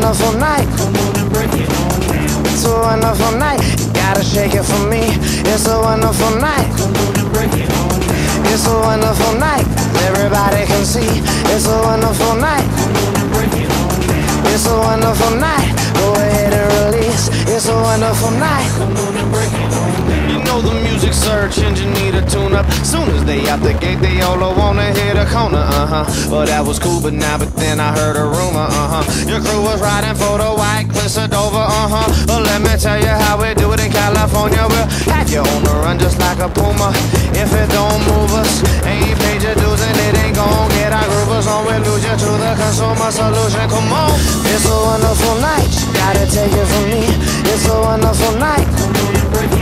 wonderful night. Come on and break it on down. It's a wonderful night. You gotta shake it for me. It's a wonderful night. Come on and break it on down. It's a wonderful night. Everybody can see. It's a wonderful night. Come on and break it on down. It's a wonderful night. Go ahead and release. It's a wonderful night. Come on and break it on down. You know the music search engine need a tune up. Soon as they out the gate, they all wanna hit a corner, uh huh. Well, that was cool, but now, but then I heard a rumor, uh huh. Your crew was riding for the white Dover, uh huh. Well, let me tell you how we do it in California. We'll have you on the run just like a puma. If it don't move us, ain't paid your dues and it ain't gon' get our groovers on. We lose you to the consumer solution. Come on, It's a wonderful night. You gotta take it from me. It's a wonderful night.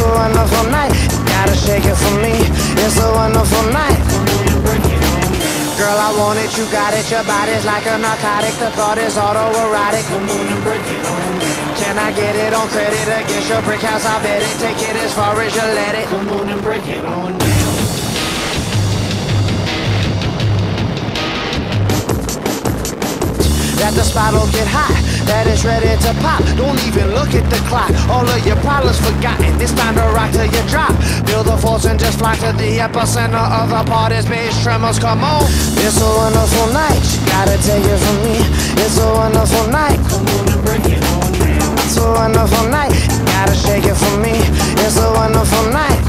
A wonderful night. Gotta shake it for me. It's a wonderful night. Girl, I want it, you got it. Your body's like a narcotic. The thought is autoerotic. Can I get it on credit against your brick house? I bet it. Take it as far as you let it. Come on and break it on That the spot'll get hot. That it's ready to pop. Don't even look at the clock. All of your problems forgotten. It's time to rock till you drop. Build the force and just fly to the epicenter of the party's bass tremors. Come on. It's a wonderful night. You gotta take it from me. It's a wonderful night. Come on and break it on down. It's a wonderful night. You gotta shake it for me. It's a wonderful night.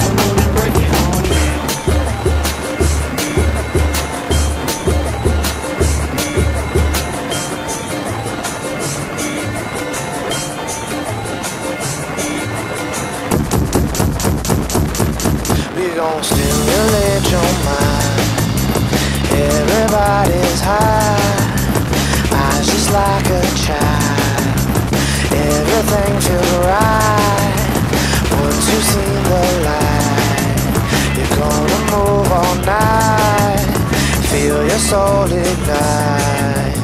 Your soul ignite.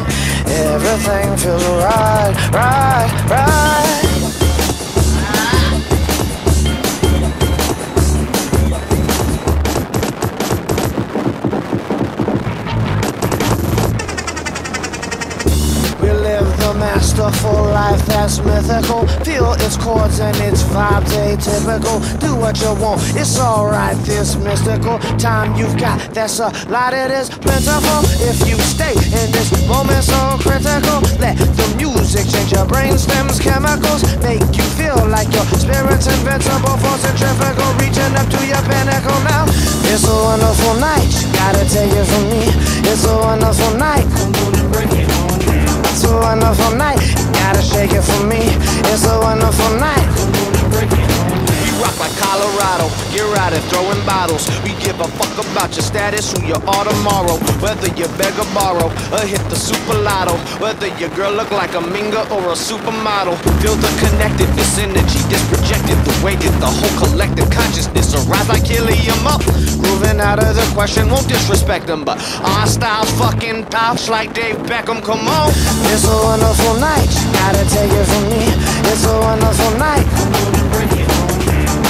Everything feels right, right, right. Masterful life that's mythical. Feel its chords and its vibes atypical. Do what you want, it's alright, this mystical time you've got. That's a lot, it is plentiful. If you stay in this moment so critical, let the music change your brain stems, chemicals. Make you feel like your spirit's invincible, force centrifugal, reaching up to your pinnacle now. It's a wonderful night, you gotta take it from me. It's a wonderful night. Come on and break it. It's a wonderful night. Gotta shake it for me. It's a wonderful night. We rock like Colorado, get out and throwing bottles. We give a fuck about your status, who you are tomorrow. Whether you beg or borrow, or hit the super lotto. Whether your girl look like a minga or a supermodel. Feel the connectedness, energy that's projected. The way that the whole collective consciousness arise like helium up. Grooving out of the question, won't disrespect them, but our style's fucking pouch like Dave Beckham. Come on. It's a wonderful night. Gotta take it from me. It's a wonderful night.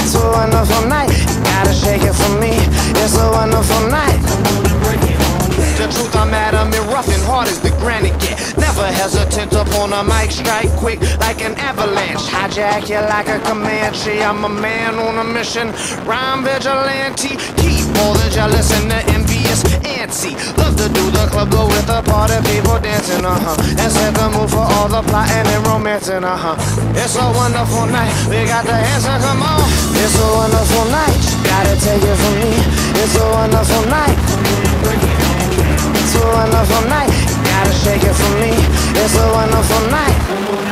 It's a wonderful night. Gotta shake it for me. It's a wonderful night. The truth, I'm adamant, rough and hard as the granite get. Never hesitant upon a mic, strike quick like an avalanche. Hijack you like a Comanche. I'm a man on a mission, rhyme vigilante. Keep all the jealous and the envious antsy. Love to do the club, go with the party, people dancing, uh huh. And set the mood for all the plotting and romancing, uh huh. It's a wonderful night, we got the answer, come on. It's a wonderful night. Gotta take it from me. It's a wonderful night. It's a wonderful night. You gotta shake it for me. It's a wonderful night.